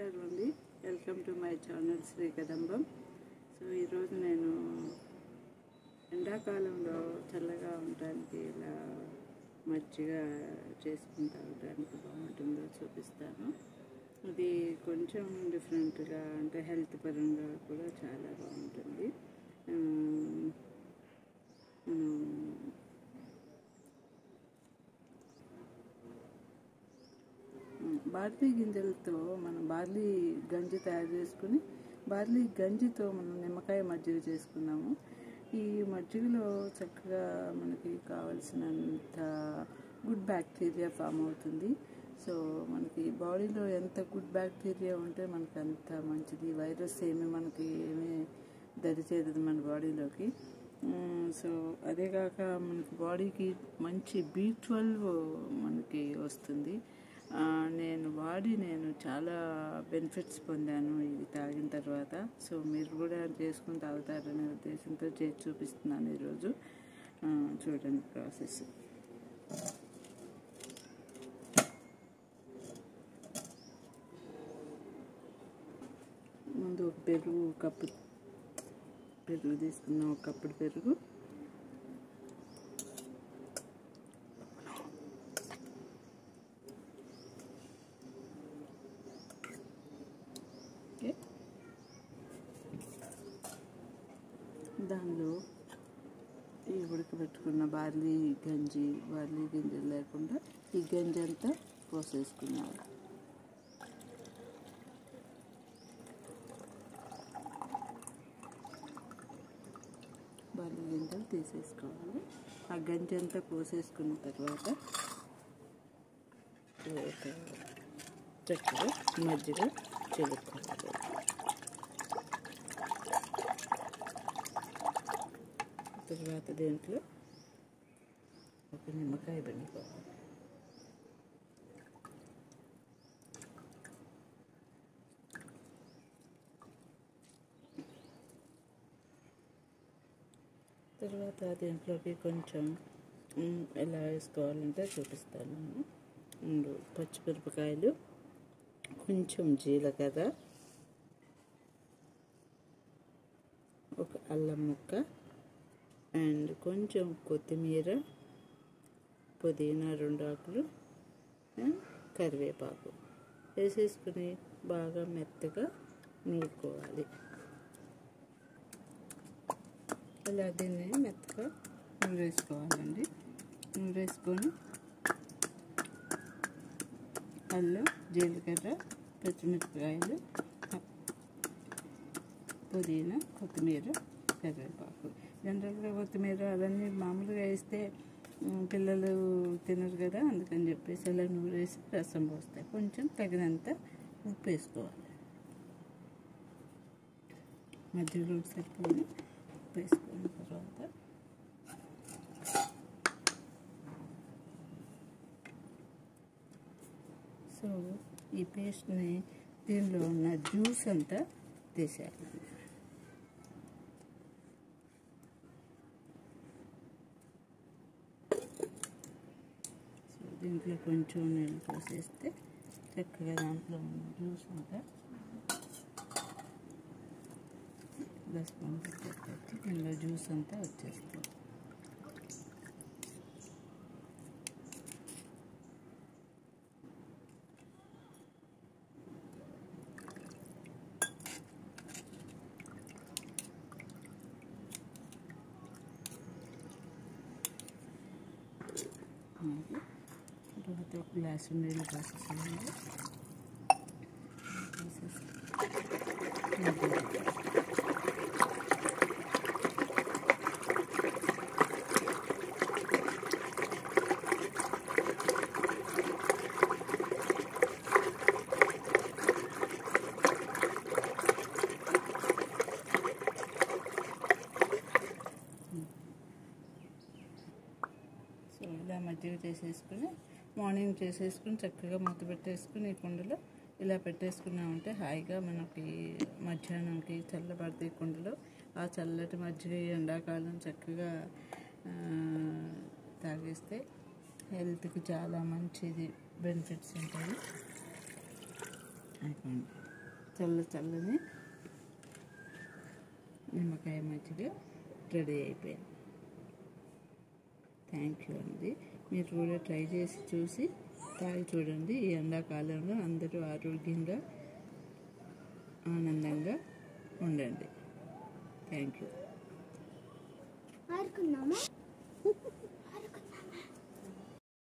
నమస్కారం అండి. Welcome to my channel Sri Kadambam so ఈరోజు నేను ఎండాకాలంలో చల్లగా ఉండడానికి ఇలా మజ్జిగ చేసుకుని తాగడానికి బాగుంటుందో చూపిస్తాను. ఇది కొంచెం డిఫరెంట్గా అంటే హెల్త్ పరంగా కూడా చాలా బాగుంటుంది. బార్లీ గింజలతో మనం బార్లీ గంజి తయారు చేసుకుని బార్లీ గంజితో మనం నిమ్మకాయ మజ్జిగ చేసుకున్నాము. ఈ మజ్జిగలో చక్కగా మనకి కావలసినంత గుడ్ బ్యాక్టీరియా ఫామ్ అవుతుంది. సో మనకి బాడీలో ఎంత గుడ్ బ్యాక్టీరియా ఉంటే మనకి అంత మంచిది. వైరస్ ఏమి మనకి ఏమీ దరిచేరదు మన బాడీలోకి. సో అదే కాక మనకి బాడీకి మంచి బీ ట్వెల్వ్ మనకి వస్తుంది. నేను వాడి నేను చాలా బెనిఫిట్స్ పొందాను ఇది తాగిన తర్వాత. సో మీరు కూడా చేసుకుని తాగుతారనే ఉద్దేశంతో చేసి చూపిస్తున్నాను ఈరోజు. చూడండి ప్రాసెస్ ముందు పెరుగు కప్పు పెరుగు తీసుకున్నాం ఒక కప్పుడు పెరుగు. దానిలో ఈ ఉడకబెట్టుకున్న బార్లీ గంజి బార్లీ గింజలు లేకుండా ఈ గంజి అంతా పోసేసుకున్నాను. బార్లీ గింజలు తీసేసుకోవాలి. ఆ గంజి అంతా పోసేసుకున్న తర్వాత ఒక చక్కగా మజ్జిగ చిలుక్కోవాలి తర్వాత దీంట్లో? ఒక నిమ్మకాయ పిండుకోవాలి తర్వాత దీంట్లోకి కొంచెం ఎలా వేసుకోవాలంటే చూపిస్తాను. నేను పచ్చిమిరపకాయలు కొంచెం జీలకర్ర ఒక అల్లం ముక్క అండ్ కొంచెం కొత్తిమీర పుదీనా రెండు ఆకులు అండ్ కరివేపాకు వేసేసుకుని బాగా మెత్తగా నూరుకోవాలి. అలా దీన్ని మెత్తగా నూరేసుకోవాలండి. నూరేసుకొని అల్లం జీలకర్ర పచ్చిమిరపకాయలు పుదీనా కొత్తిమీర కరివేపాకు జనరల్గా కొత్తిమీర అవన్నీ మామూలుగా వేస్తే పిల్లలు తినరు కదా అందుకని చెప్పేసి అలా నూరేసి రసం పోస్తాయి కొంచెం తగినంత ఉప్పు వేసుకోవాలి. మధ్యలో సరిపోయి ఉప్పు వేసుకున్న తర్వాత సో ఈ పేస్ట్ని దీనిలో ఉన్న జ్యూస్ అంతా తీసేయాలి. దీంట్లో కొంచెం నీళ్ళు పోసేస్తే చక్కగా దాంట్లో ఉన్న జ్యూస్ అంతా దశపం పెట్టేస్తే దీనిలో జ్యూస్ అంతా వచ్చేస్తుంది. అలాగే తర్వాత ఒక గ్లాసు నీళ్ళు పోసేసామండి పోసేసి సో ఇలా మజ్జిగ చేసేసుకుని మార్నింగ్ చేసేసుకుని చక్కగా మూత పెట్టేసుకుని ఈ కుండలో ఇలా పెట్టేసుకున్నామంటే హాయిగా మనకి మధ్యాహ్నంకి చల్లబడితే కుండలో. ఆ చల్లటి మజ్జిగ ఎండాకాలం చక్కగా తాగేస్తే హెల్త్కి చాలా మంచిది బెనిఫిట్స్ ఉంటాయి. అయిపోయింది. చల్ల చల్లని నిమ్మకాయ మజ్జిగ రెడీ అయిపోయింది. థ్యాంక్ యూ అండి. మీరు కూడా ట్రై చేసి చూసి తాగి చూడండి. ఈ ఎండాకాలంలో అందరూ ఆరోగ్యంగా ఆనందంగా ఉండండి. Thank you.